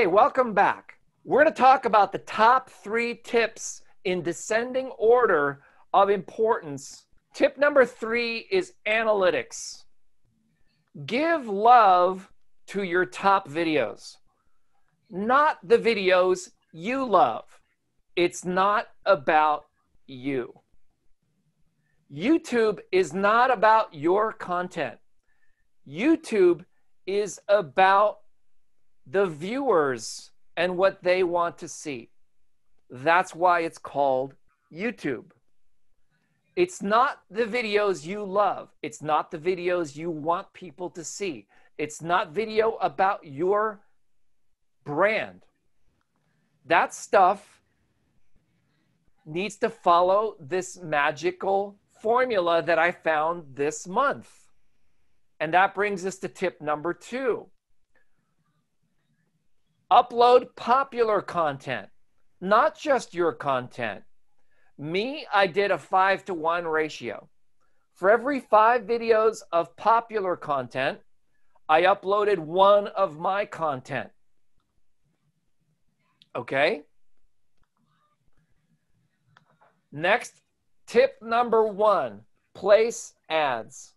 Hey, welcome back. We're going to talk about the top three tips in descending order of importance. Tip number three is analytics. Give love to your top videos, not the videos you love. It's not about you. YouTube is not about your content. YouTube is about the viewers and what they want to see. That's why it's called YouTube. It's not the videos you love. It's not the videos you want people to see. It's not video about your brand. That stuff needs to follow this magical formula that I found this month. And that brings us to tip number two upload popular content, not just your content. Me, I did a five to one ratio. For every five videos of popular content, I uploaded one of my content. Okay? Next, tip number one place ads.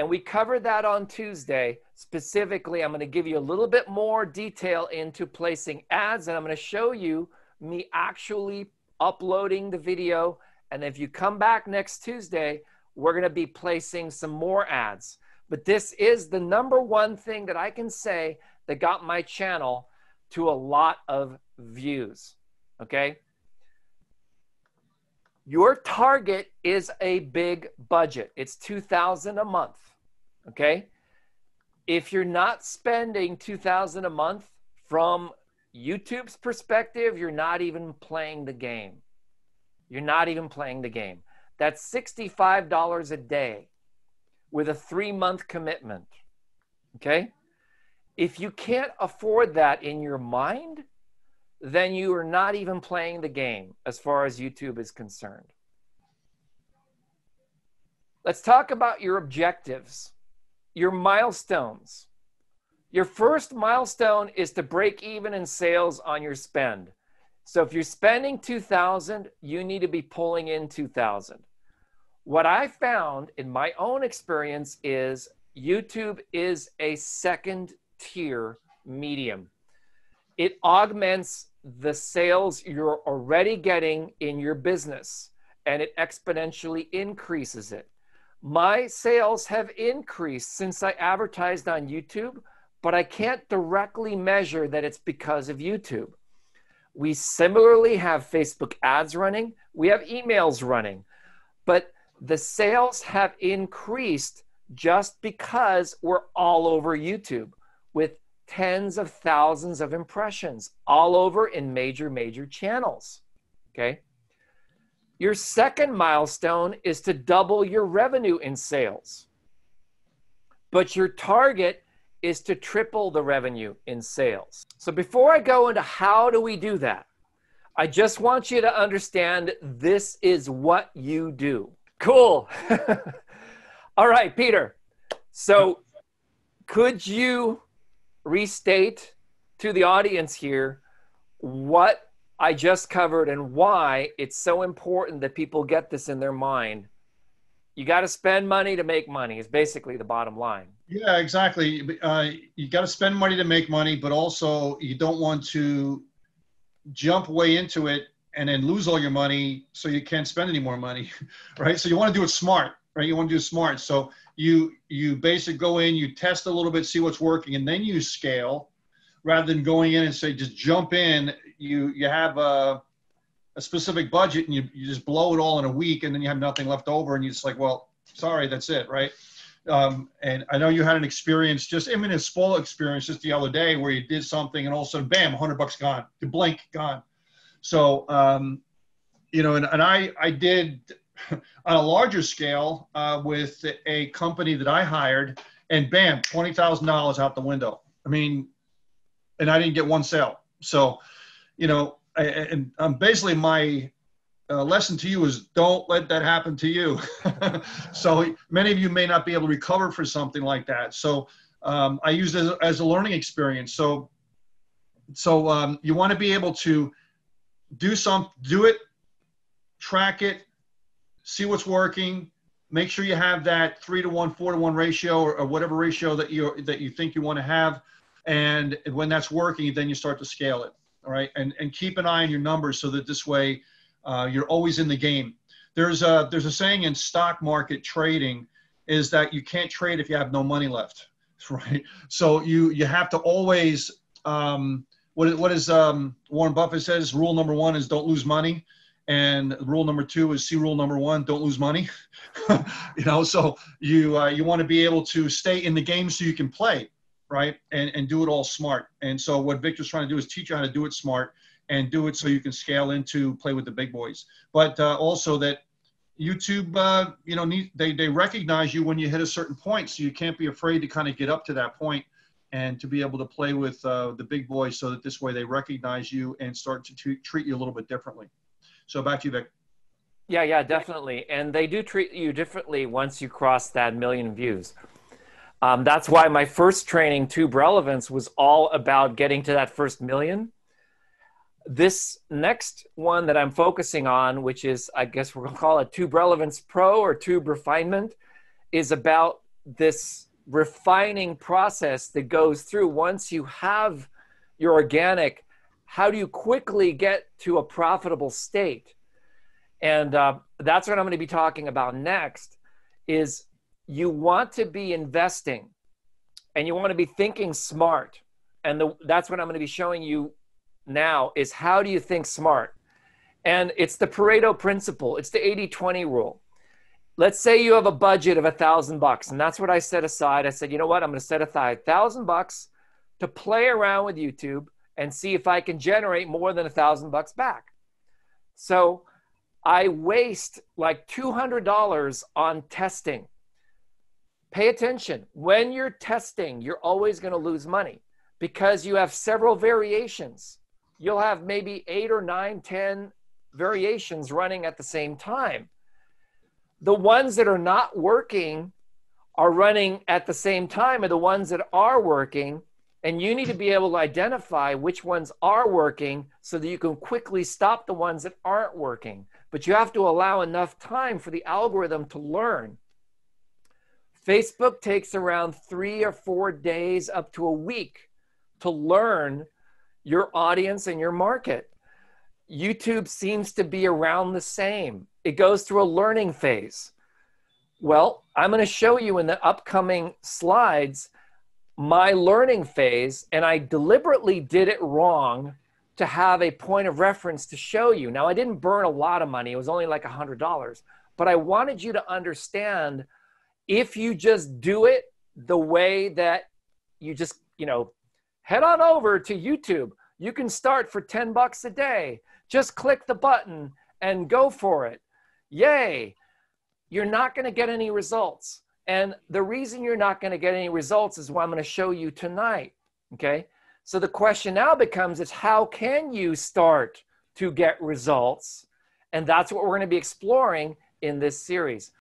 And we covered that on Tuesday. Specifically, I'm going to give you a little bit more detail into placing ads, and I'm going to show you me actually uploading the video. And if you come back next Tuesday, we're going to be placing some more ads. But this is the number one thing that I can say that got my channel to a lot of views. Okay. Your target is a big budget. It's 2000 a month. Okay? If you're not spending 2000 a month from YouTube's perspective, you're not even playing the game. You're not even playing the game. That's $65 a day with a 3-month commitment. Okay? If you can't afford that in your mind, then you are not even playing the game as far as YouTube is concerned. Let's talk about your objectives, your milestones. Your first milestone is to break even in sales on your spend. So if you're spending 2000, you need to be pulling in 2000. What I found in my own experience is YouTube is a second tier medium. It augments the sales you're already getting in your business and it exponentially increases it. My sales have increased since I advertised on YouTube, but I can't directly measure that it's because of YouTube. We similarly have Facebook ads running, we have emails running, but the sales have increased just because we're all over YouTube with tens of thousands of impressions all over in major, major channels. Okay. Your second milestone is to double your revenue in sales. But your target is to triple the revenue in sales. So before I go into how do we do that, I just want you to understand this is what you do. Cool. All right, Peter. So could you restate to the audience here what I just covered and why it's so important that people get this in their mind. You got to spend money to make money, is basically the bottom line. Yeah, exactly. Uh, you got to spend money to make money, but also you don't want to jump way into it and then lose all your money so you can't spend any more money, right? So you want to do it smart, right? You want to do smart. So you you basically go in, you test a little bit, see what's working, and then you scale, rather than going in and say just jump in. You you have a a specific budget and you, you just blow it all in a week, and then you have nothing left over, and you're just like, well, sorry, that's it, right? Um, and I know you had an experience, just I mean, a small experience just the other day where you did something and all of a sudden, bam, 100 bucks gone. You blink, gone. So, um, you know, and, and I, I did on a larger scale uh, with a company that I hired, and bam, twenty thousand dollars out the window. I mean, and I didn't get one sale. So, you know, I, and um, basically my uh, lesson to you is don't let that happen to you. so many of you may not be able to recover for something like that. So um, I use it as, a learning experience. So so um, you want to be able to do some, do it, track it, see what's working. Make sure you have that three to one, four to one ratio, or, or whatever ratio that you that you think you want to have. And when that's working, then you start to scale it. All right, and and keep an eye on your numbers so that this way uh, you're always in the game. There's a there's a saying in stock market trading is that you can't trade if you have no money left, right? So you you have to always um, what what is um, Warren Buffett says rule number one is don't lose money, and rule number two is see rule number one don't lose money. you know, so you uh, you want to be able to stay in the game so you can play, right? And and do it all smart. And so what Victor's trying to do is teach you how to do it smart and do it so you can scale into play with the big boys. But uh, also that YouTube, uh, you know, need, they, they recognize you when you hit a certain point. So you can't be afraid to kind of get up to that point and to be able to play with uh, the big boys so that this way they recognize you and start to t- treat you a little bit differently. So back to you, Vic. Yeah, yeah, definitely. And they do treat you differently once you cross that million views. Um, that's why my first training, Tube Relevance, was all about getting to that first million this next one that I'm focusing on, which is, I guess we're going to call it Tube Relevance Pro or Tube Refinement, is about this refining process that goes through once you have your organic. How do you quickly get to a profitable state? And uh, that's what I'm going to be talking about next. Is you want to be investing, and you want to be thinking smart, and the, that's what I'm going to be showing you now is how do you think smart? And it's the Pareto principle, it's the 80 20 rule. Let's say you have a budget of a thousand bucks, and that's what I set aside. I said, you know what? I'm going to set aside a thousand bucks to play around with YouTube and see if I can generate more than a thousand bucks back. So I waste like $200 on testing. Pay attention. When you're testing, you're always going to lose money because you have several variations you'll have maybe eight or nine, ten variations running at the same time. The ones that are not working are running at the same time, and the ones that are working, and you need to be able to identify which ones are working so that you can quickly stop the ones that aren't working. But you have to allow enough time for the algorithm to learn. Facebook takes around three or four days up to a week to learn your audience and your market. YouTube seems to be around the same. It goes through a learning phase. Well, I'm going to show you in the upcoming slides my learning phase, and I deliberately did it wrong to have a point of reference to show you. Now, I didn't burn a lot of money, it was only like a $100, but I wanted you to understand if you just do it the way that you just, you know, head on over to YouTube. You can start for 10 bucks a day. Just click the button and go for it. Yay. You're not going to get any results. And the reason you're not going to get any results is what I'm going to show you tonight. Okay. So the question now becomes is how can you start to get results? And that's what we're going to be exploring in this series.